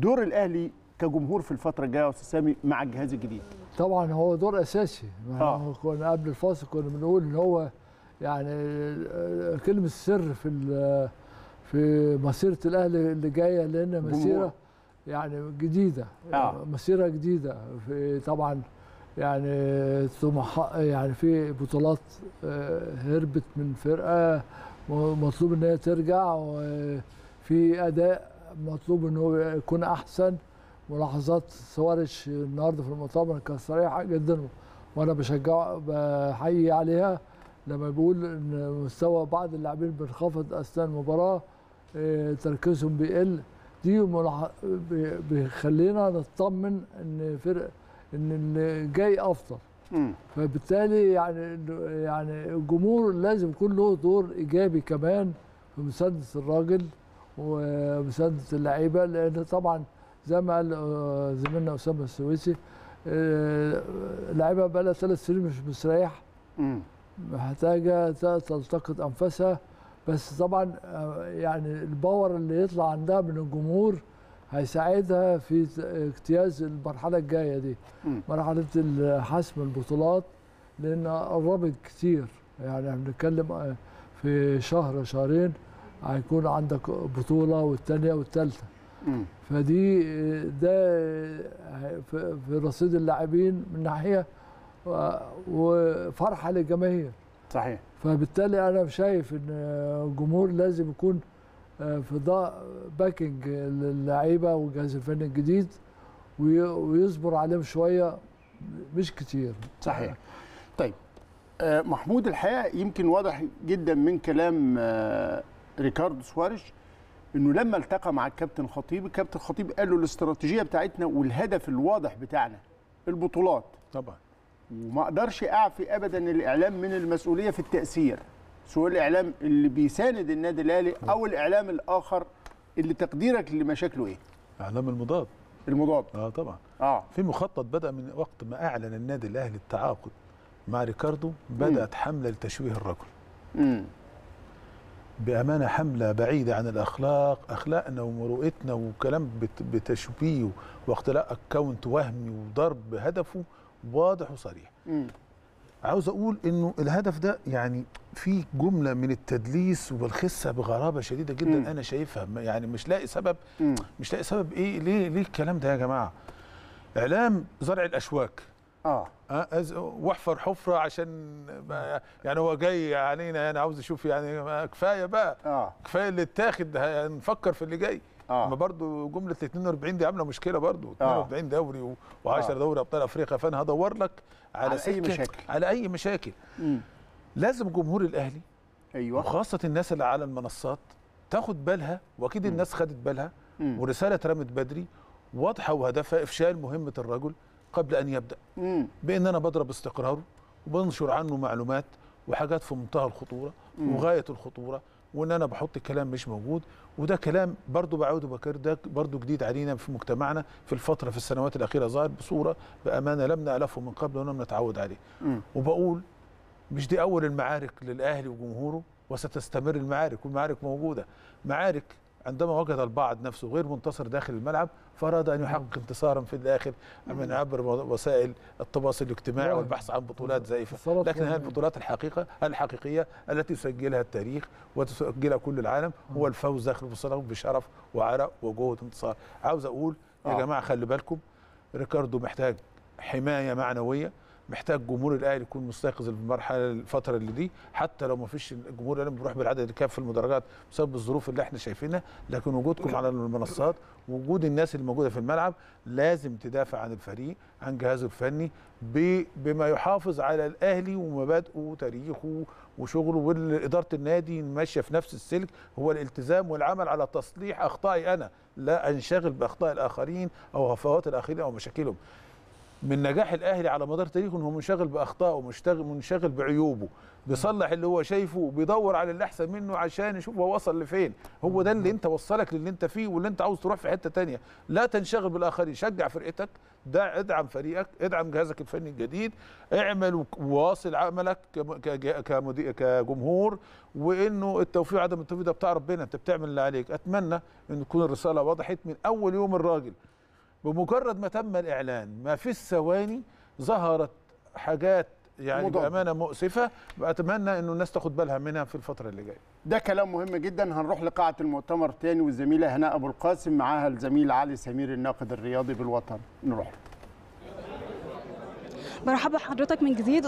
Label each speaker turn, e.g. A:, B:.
A: دور الأهلي كجمهور في الفترة الجاية يا أستاذ سامي مع الجهاز الجديد
B: طبعا هو دور أساسي
A: آه.
B: كنا قبل الفاصل كنا بنقول إن هو يعني كلمة السر في في مسيرة الأهلي اللي جاية
A: لأن.
B: مسيرة يعني جديدة
A: آه.
B: مسيرة جديدة في طبعا يعني طموح يعني في بطولات آه، هربت من فرقة مطلوب إن هي ترجع وفي أداء مطلوب إن هو يكون أحسن ملاحظات سوارش النهارده في المؤتمر كانت صريحة جدا وأنا بشجع بحيي عليها لما بيقول إن مستوى بعض اللاعبين بينخفض أثناء المباراة إيه، تركيزهم بيقل. دي بيخلينا نطمن إن فرق إن اللي جاي
A: أفضل.
B: فبالتالي يعني يعني الجمهور لازم يكون له دور إيجابي كمان في مسانده الراجل. ومسانده اللعيبة لأن طبعا زي ما قال آه، زميلنا أسامة السويسي آه، اللعيبه بقى لها ثلاث سنين مش مستريح
A: مم.
B: محتاجة تلتقط أنفاسها بس طبعا آه، يعني الباور اللي يطلع عندها من الجمهور هيساعدها في اجتياز المرحلة الجاية دي. مرحلة حسم البطولات لأن قربت كتير يعني إحنا بنتكلم آه، في شهر شهرين هيكون عندك بطولة والثانيه والثالثه. فدي آه، ده آه، في رصيد اللاعبين من ناحية وفرحة للجماهير.
A: صحيح.
B: فبالتالي أنا شايف إن الجمهور لازم يكون في ضاء باكينج للعيبة والجهاز الفني الجديد وي- ويصبر عليهم شوية مش كتير.
A: صحيح. طيب آه، محمود الحقيقة يمكن واضح جدا من كلام آه، ريكاردو سواريش إنه لما التقى مع الكابتن خطيب الكابتن خطيب قال له الاستراتيجية بتاعتنا والهدف الواضح بتاعنا البطولات.
C: طبعا.
A: وما أقدرش أعفي ابدا الإعلام من المسؤولية في التأثير سواء الإعلام اللي بيساند النادي الأهلي أو الإعلام الآخر اللي تقديرك لمشاكله إيه؟
C: إعلام المضاد.
A: المضاد.
C: آه طبعا.
A: آه.
C: في مخطط بدأ من وقت ما أعلن النادي الأهلي التعاقد مع ريكاردو بدأت حملة لتشويه الرجل. بأمانة حملة بعيدة عن الأخلاق أخلاقنا ومروءتنا وكلام بت- بتشبيه واختلاق account وهمي وضرب هدفه واضح وصريح.
A: امم
C: عاوز أقول إنه الهدف ده يعني في جملة من التدليس والخسة بغرابة شديدة جدا
A: مم.
C: أنا شايفها. يعني مش لاقي سبب
A: امم
C: مش لاقي سبب إيه ليه ليه الكلام ده يا جماعة؟ إعلام زرع
A: الأشواك.
C: آه. أز- واحفر حفرة عشان يعني هو جاي علينا يعني عاوز يشوف يعني كفاية بقى.
A: آه.
C: كفاية اللي اتاخد هنفكر في اللي جاي.
A: آه.
C: ما برضو جملة ال 42 دي عاملة مشكلة برضو.
A: آه.
C: 42 دوري و10
A: آه.
C: دوري أبطال أفريقيا. فأنا هدور لك على,
A: على
C: سكة-
A: مشاكل.
C: على أي مشاكل.
A: امم
C: لازم جمهور الأهلي
A: أيوه.
C: وخاصة الناس اللي على المنصات تاخد بالها وأكيد الناس خدت بالها. ورسالة اترمت بدري واضحة وهدفها إفشال مهمة الرجل. قبل أن
A: يبدأ.
C: بأن أنا بضرب استقراره وبنشر عنه معلومات وحاجات في منتهى
A: الخطورة.
C: وغاية الخطورة وإن أنا بحط كلام مش موجود. وده كلام برضو بعود بكر ده برضو جديد علينا في مجتمعنا في الفترة في السنوات الأخيرة ظهر بصورة بأمانة لم نألفه من قبل ولم نتعود عليه. وبقول مش دي أول المعارك للأهلي وجمهوره؟ وستستمر المعارك والمعارك موجودة. معارك عندما وجد البعض نفسه غير منتصر داخل الملعب فأراد أن يحقق انتصارا في الآخر من عبر وسائل التواصل الاجتماعي
B: نعم.
C: والبحث عن بطولات زائفه
B: اتصالات
C: لكن هذه. البطولات الحقيقة الحقيقية التي يسجلها التاريخ وتسجلها كل العالم هو الفوز داخل البطولات بشرف وعرق وجهد انتصار عاوز أقول يا
A: آه.
C: جماعة خلي بالكم ريكاردو محتاج حماية معنوية محتاج جمهور الأهلي يكون مستيقظ المرحلة الفترة اللي دي. حتى لو ما فيش الجمهور الأهلي بيروح بالعدد الكافي في المدرجات بسبب الظروف اللي إحنا شايفينها. لكن وجودكم على المنصات وجود الناس اللي موجودة في الملعب لازم تدافع عن الفريق عن جهازه الفني بما يحافظ على الأهلي ومبادئه وتاريخه وشغله. وإدارة النادي ماشية في نفس السلك. هو الالتزام والعمل على تصليح أخطائي أنا. لا أنشغل بأخطاء الآخرين أو هفوات الآخرين أو مشاكلهم. من نجاح الأهلي على مدار تاريخه ان هو منشغل بأخطائه ومشتغل منشغل بعيوبه بيصلح اللي هو شايفه وبيدور على اللي أحسن منه عشان يشوف هو وصل لفين. هو ده اللي أنت وصلك للي أنت فيه واللي أنت عاوز تروح في حتة تانية. لا تنشغل بالآخرين شجع فرقتك دع ادعم فريقك ادعم جهازك الفني الجديد اعمل وواصل عملك كجمهور وإنه التوفيق عدم التوفيق ده بتاع ربنا أنت بتعمل اللي عليك. أتمنى إن تكون الرسالة وضحت من أول يوم الراجل. بمجرد ما تم الإعلان ما في الثواني ظهرت حاجات يعني. بأمانة مؤسفة. اتمنى إنه الناس تاخد بالها منها في الفترة اللي جاية.
A: ده كلام مهم جدا. هنروح لقاعة المؤتمر تاني والزميلة هناء أبو القاسم معاها الزميل علي سمير الناقد الرياضي بالوطن. نروح.
D: مرحبا بحضرتك من جديد.